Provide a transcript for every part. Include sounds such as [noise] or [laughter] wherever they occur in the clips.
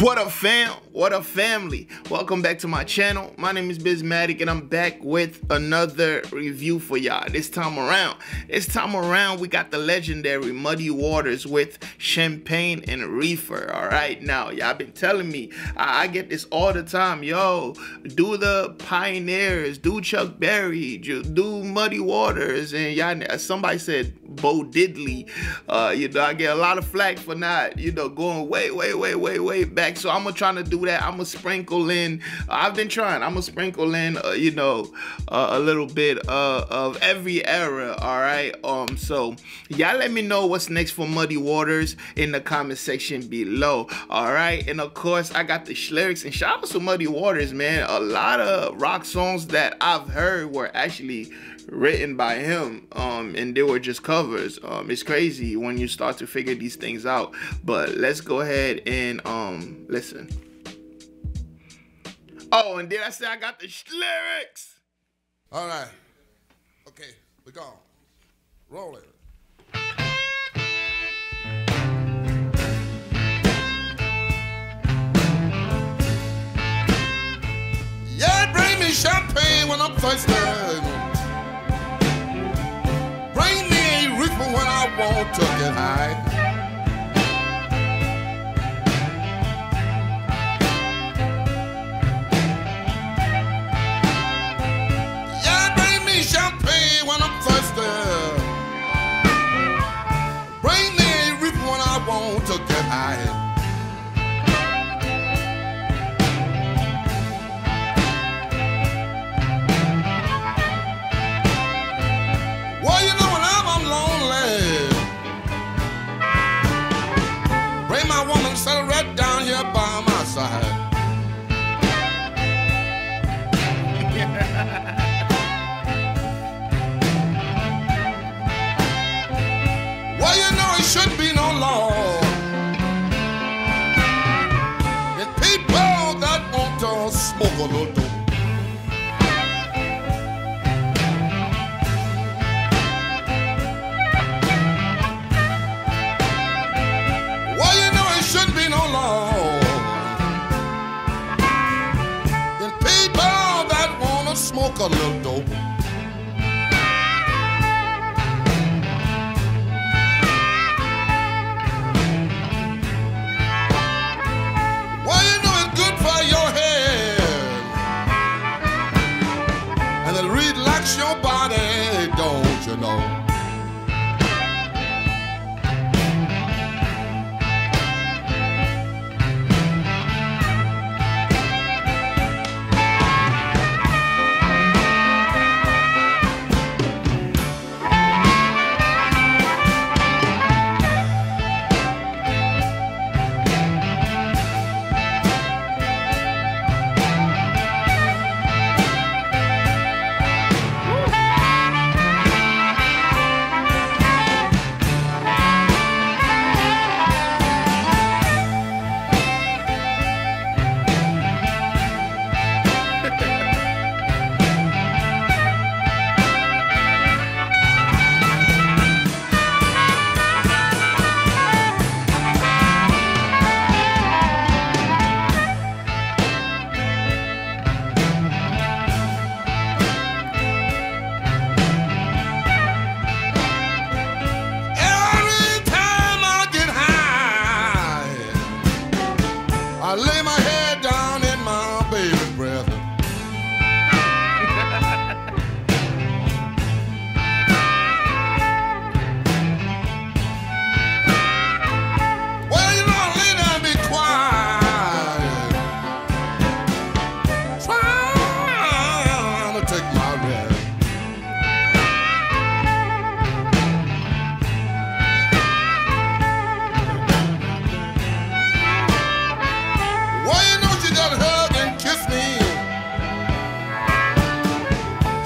What up fam? What up family? Welcome back to my channel. My name is BizMatik and I'm back with another review for y'all. This time around, this time around we got the legendary Muddy Waters with Champagne and Reefer. Alright, now y'all been telling me, I, I, get this all the time. Yo, do the Pioneers, do Chuck Berry, do Muddy Waters, and y'all somebody said Bo Diddley. Uh, you know, I get a lot of flack for not, you know, going way, way, way, way, way back back. So I'm gonna try to do that. I'm gonna sprinkle in. Uh, I've been trying. I'm gonna sprinkle in, uh, you know, uh, a little bit uh, of every era. All right. Um. So y'all let me know what's next for Muddy Waters in the comment section below. All right. And of course, I got the lyrics and shout out to Muddy Waters, man. A lot of rock songs that I've heard were actually written by him um, and they were just covers. Um, it's crazy when you start to figure these things out. But let's go ahead and um, listen. Oh and did i say i got the lyrics. All right. Okay we go. Roll it. Yeah, bring me champagne when I'm thirsty. High. Bogoloto. Well, you know it shouldn't be no law. And people that wanna smoke a little dope.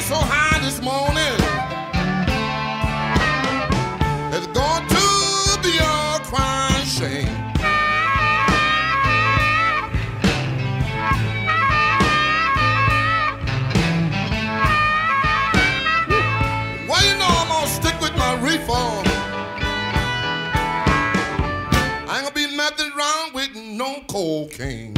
so high this morning. It's going to be a crying shame. Well, you know I'm gonna stick with my reform. Ain't gonna be with no cocaine.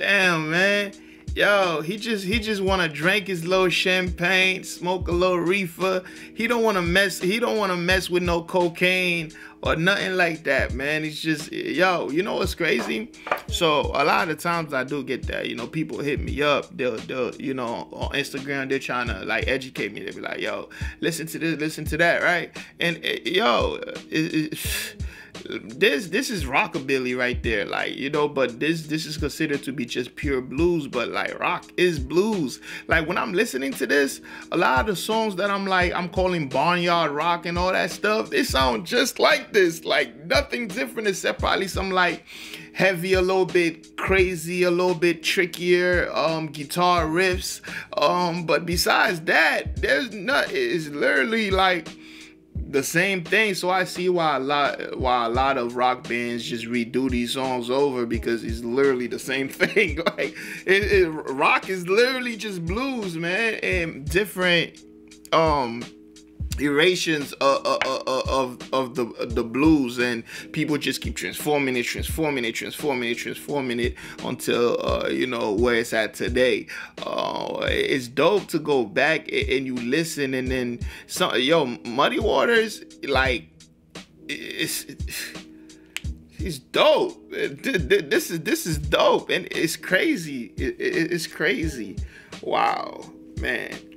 Damn, man. Yo, he just he just want to drink his little champagne, smoke a little reefer. He don't want to mess. He don't want to mess with no cocaine or nothing like that, man. It's just yo. You know what's crazy? So a lot of times I do get that. You know, people hit me up. They'll they'll you know on Instagram they're trying to like educate me. They be like, yo, listen to this, listen to that, right? And eh, yo, it, it, this this is rockabilly right there like you know but this this is considered to be just pure blues but like rock is blues. Like when i'm listening to this a lot of the songs that i'm like i'm calling barnyard rock and all that stuff they sound just like this. Like nothing different except probably some like heavy a little bit crazy a little bit trickier um guitar riffs. Um but besides that there's not it's literally like the same thing. So I see why a lot why a lot of rock bands just redo these songs over because it's literally the same [laughs] thing. like it, it, rock is literally just blues, man, and different um iterations of, of, of, of the the blues and people just keep transforming it transforming it transforming it transforming it until uh, you know where it's at today. Uh, it's dope to go back and you listen and then some yo muddy waters like it's, it's dope. This is this is dope and it's crazy. It's crazy. Wow man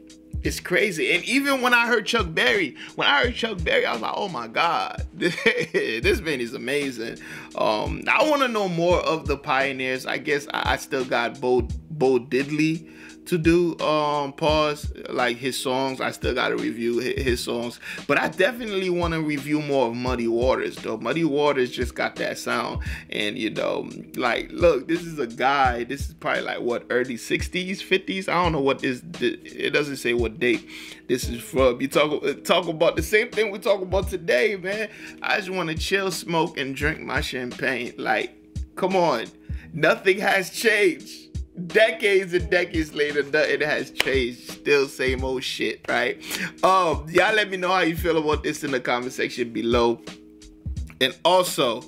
it's crazy. And even when I heard Chuck Berry, when I heard Chuck Berry, I was like, oh my God, [laughs] this man is amazing. Um, I want to know more of the pioneers. I guess I, I still got Bo, Bo Diddley to do um pause like his songs. I still gotta review his songs. But i definitely want to review more of muddy waters though. Muddy waters just got that sound. And you know like look this is a guy this is probably like what early 60s 50s i don't know what this it doesn't say what date this is from. You talk talk about the same thing we talk about today man. I just want to chill smoke and drink my champagne. Like come on. Nothing has changed decades and decades later, nothing has changed. Still same old shit, right? Um, y'all let me know how you feel about this in the comment section below. And also,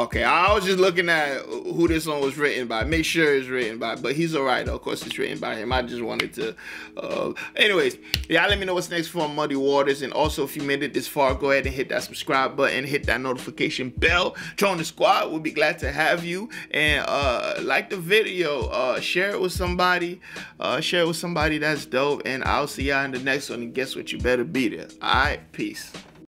Okay, I was just looking at who this song was written by. Make sure it's written by, but he's alright. Of course, it's written by him. I just wanted to. Uh, anyways, y'all let me know what's next for Muddy Waters, and also if you made it this far, go ahead and hit that subscribe button, hit that notification bell. Join the squad. We'll be glad to have you, and uh, like the video, uh, share it with somebody, uh, share it with somebody that's dope, and I'll see y'all in the next one. And guess what? You better be there. All right, peace.